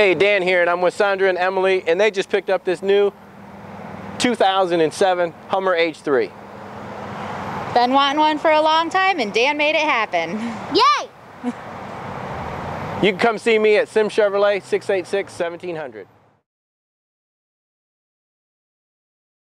Hey, Dan here, and I'm with Sandra and Emily, and they just picked up this new 2007 Hummer H3. Been wanting one for a long time, and Dan made it happen. Yay! You can come see me at Simms Chevrolet, 686 1700.